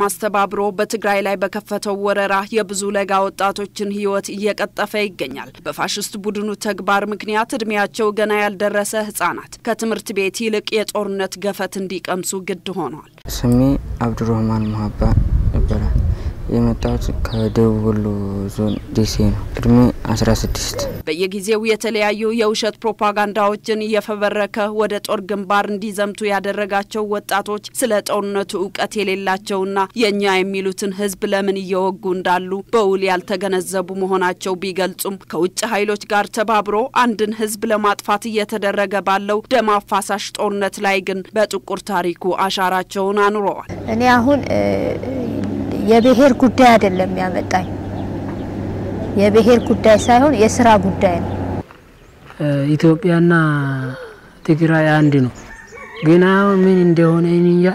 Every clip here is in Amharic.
ማስተባብሮ በትግራይ ላይ በከፈተው ወረራ የብዙ ለጋ ወጣቶችን ሕይወት እየቀጠፈ ይገኛል። በፋሽስት ቡድኑ ተግባር ምክንያት እድሜያቸው ገና ያልደረሰ ህጻናት ከትምህርት ቤት ይልቅ የጦርነት ገፈት እንዲቀምሱ ግድ ሆኗል። ስሜ አብዱረህማን መሀባ ይባላል። የመጣሁት ከደቡብ ወሎ ዞን ደሴ ነው። እድሜ 16 በየጊዜው የተለያዩ የውሸት ፕሮፓጋንዳዎችን እየፈበረከ ወደ ጦር ግንባር እንዲዘምቱ ያደረጋቸው ወጣቶች ስለ ጦርነቱ እውቀት የሌላቸውና የእኛ የሚሉትን ህዝብ ለምን እየወጉ እንዳሉ በውል ያልተገነዘቡ መሆናቸው ቢገልጹም ከውጭ ኃይሎች ጋር ተባብሮ አንድን ህዝብ ለማጥፋት እየተደረገ ባለው ደም አፋሳሽ ጦርነት ላይ ግን በጥቁር ታሪኩ አሻራቸውን አኑረዋል። እኔ አሁን የብሔር ጉዳይ አይደለም ያመጣኝ፣ የብሔር ጉዳይ ሳይሆን የስራ ጉዳይ ነው። ኢትዮጵያና ትግራይ አንድ ነው፣ ግን አሁን ምን እንደሆነ እንጃ።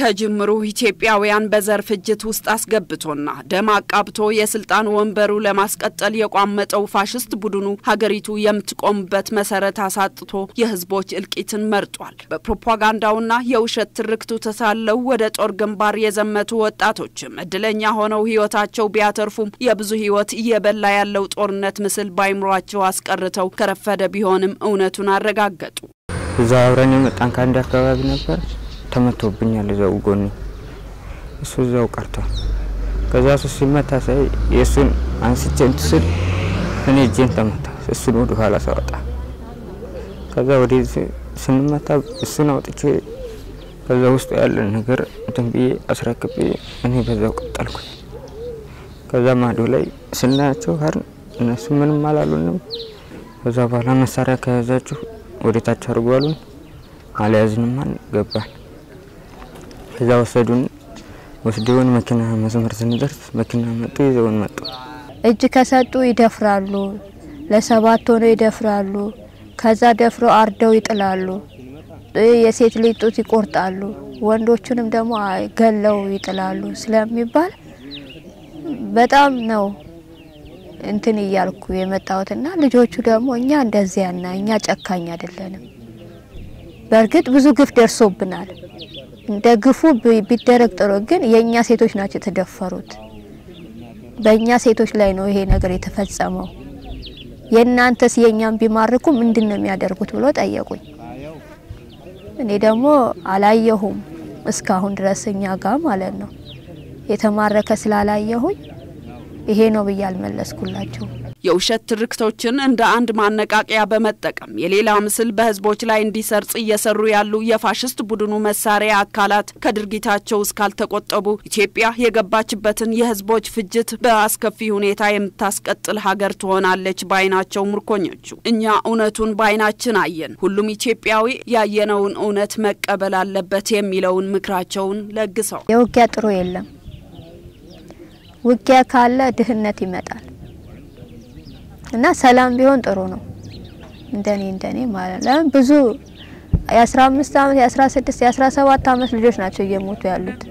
ከጅምሩ ኢትዮጵያውያን በዘር ፍጅት ውስጥ አስገብቶና ደም አቃብቶ የስልጣን ወንበሩ ለማስቀጠል የቋመጠው ፋሽስት ቡድኑ ሀገሪቱ የምትቆምበት መሰረት አሳጥቶ የህዝቦች እልቂትን መርጧል። በፕሮፓጋንዳውና የውሸት ትርክቱ ተሳለው ወደ ጦር ግንባር የዘመቱ ወጣቶችም እድለኛ ሆነው ህይወታቸው ቢያተርፉም የብዙ ህይወት እየበላ ያለው ጦርነት ምስል ባይምሯቸው አስቀርተው ከረፈደ ቢሆንም እውነቱን አረጋገጡ። እዛ አብረን የመጣን ከአንድ አካባቢ ነበር ተመቶብኛል። እዛው ጎኔ እሱ እዛው ቀርቷል። ከዛ እሱ ሲመታ ሳይ የእሱን አንስቼ እንትን ስል እኔ እጄን ተመታ። እሱን ወደ ኋላ ሳወጣ ከዛ ወደዚህ ስንመታ እሱን አውጥቼ ከዛ ውስጡ ያለን ነገር እንትን ብዬ አስረክቤ እኔ በዛው ቀጠልኩኝ። ከዛ ማዶ ላይ ስናያቸው ሀርን እነሱ ምንም አላሉንም። ከዛ በኋላ መሳሪያ ከያዛችሁ ወደታች አድርጓሉን አልያዝንማን ገባን። ከዛ ወሰዱን። ወስደውን መኪና መስመር ስንደርስ መኪና መጡ፣ ይዘውን መጡ። እጅ ከሰጡ ይደፍራሉ፣ ለሰባት ሆነው ይደፍራሉ። ከዛ ደፍሮ አርደው ይጥላሉ። የሴት ልጅ ጡት ይቆርጣሉ፣ ወንዶቹንም ደግሞ ገለው ይጥላሉ ስለሚባል በጣም ነው እንትን እያልኩ የመጣሁትና ልጆቹ ደግሞ እኛ እንደዚያና እኛ ጨካኝ አይደለንም። በእርግጥ ብዙ ግፍ ደርሶብናል። እንደ ግፉ ቢደረግ ጥሩ፣ ግን የእኛ ሴቶች ናቸው የተደፈሩት። በእኛ ሴቶች ላይ ነው ይሄ ነገር የተፈጸመው። የእናንተስ የእኛም ቢማርኩ ምንድን ነው የሚያደርጉት ብሎ ጠየቁኝ። እኔ ደግሞ አላየሁም እስካሁን ድረስ እኛ ጋር ማለት ነው የተማረከ ስላላየሁኝ ይሄ ነው ብዬ አልመለስኩላቸው። የውሸት ትርክቶችን እንደ አንድ ማነቃቂያ በመጠቀም የሌላ ምስል በህዝቦች ላይ እንዲሰርጽ እየሰሩ ያሉ የፋሽስት ቡድኑ መሳሪያ አካላት ከድርጊታቸው እስካልተቆጠቡ ኢትዮጵያ የገባችበትን የህዝቦች ፍጅት በአስከፊ ሁኔታ የምታስቀጥል ሀገር ትሆናለች ባይናቸው ምርኮኞቹ። እኛ እውነቱን ባይናችን አየን፣ ሁሉም ኢትዮጵያዊ ያየነውን እውነት መቀበል አለበት የሚለውን ምክራቸውን ለግሰዋል። የውጊያ ጥሩ የለም። ውጊያ ካለ ድህነት ይመጣል እና ሰላም ቢሆን ጥሩ ነው። እንደኔ እንደኔ ማለት ለምን ብዙ የ15 አመት የ16 የ17 አመት ልጆች ናቸው እየሞቱ ያሉት።